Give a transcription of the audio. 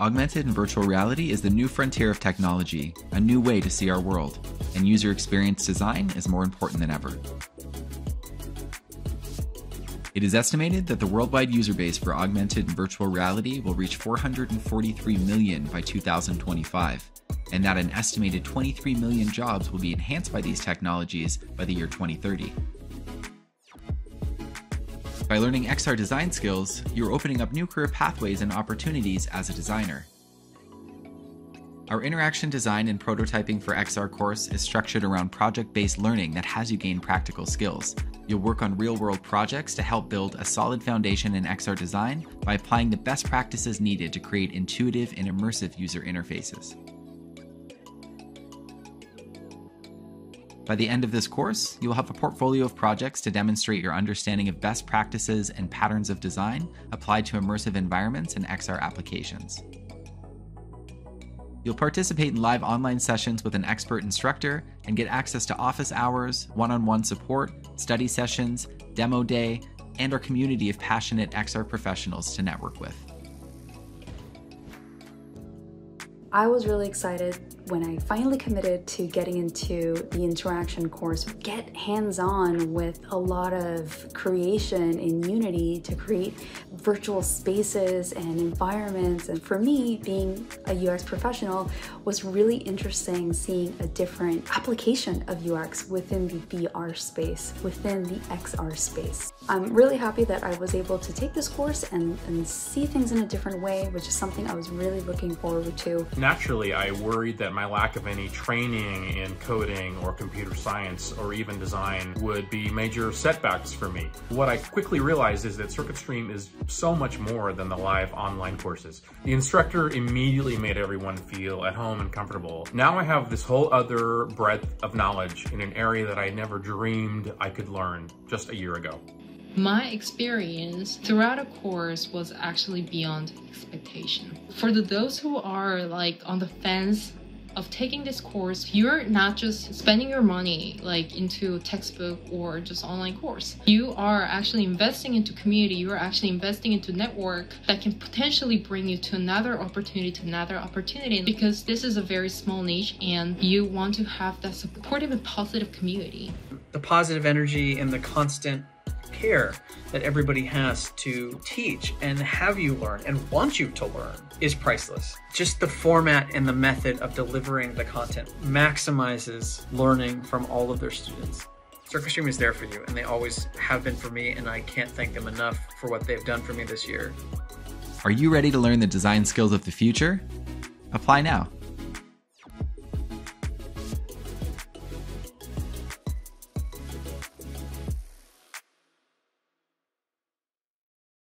Augmented and virtual reality is the new frontier of technology, a new way to see our world, and user experience design is more important than ever. It is estimated that the worldwide user base for augmented and virtual reality will reach 443 million by 2025, and that an estimated 23 million jobs will be enhanced by these technologies by the year 2030. By learning XR design skills, you're opening up new career pathways and opportunities as a designer. Our interaction design and prototyping for XR course is structured around project based learning that has you gain practical skills. You'll work on real world projects to help build a solid foundation in XR design by applying the best practices needed to create intuitive and immersive user interfaces. By the end of this course, you will have a portfolio of projects to demonstrate your understanding of best practices and patterns of design applied to immersive environments and XR applications. You'll participate in live online sessions with an expert instructor and get access to office hours, one on one support, study sessions, demo day, and our community of passionate XR professionals to network with. I was really excited when I finally committed to getting into the interaction course, get hands-on with a lot of creation in Unity to create virtual spaces and environments. And for me, being a UX professional was really interesting seeing a different application of UX within the VR space, within the XR space. I'm really happy that I was able to take this course and, and see things in a different way, which is something I was really looking forward to. Naturally, I worried that my lack of any training in coding or computer science or even design would be major setbacks for me. What I quickly realized is that CircuitStream is so much more than the live online courses. The instructor immediately made everyone feel at home and comfortable. Now I have this whole other breadth of knowledge in an area that I never dreamed I could learn just a year ago. My experience throughout the course was actually beyond expectation. For the, those who are like on the fence of taking this course, you're not just spending your money like into a textbook or just online course. You are actually investing into community. You are actually investing into network that can potentially bring you to another opportunity, to another opportunity. Because this is a very small niche, and you want to have that supportive and positive community. The positive energy and the constant care that everybody has to teach and have you learn and want you to learn is priceless. Just the format and the method of delivering the content maximizes learning from all of their students. CircuitStream is there for you, and they always have been for me, and I can't thank them enough for what they've done for me this year. Are you ready to learn the design skills of the future? Apply now.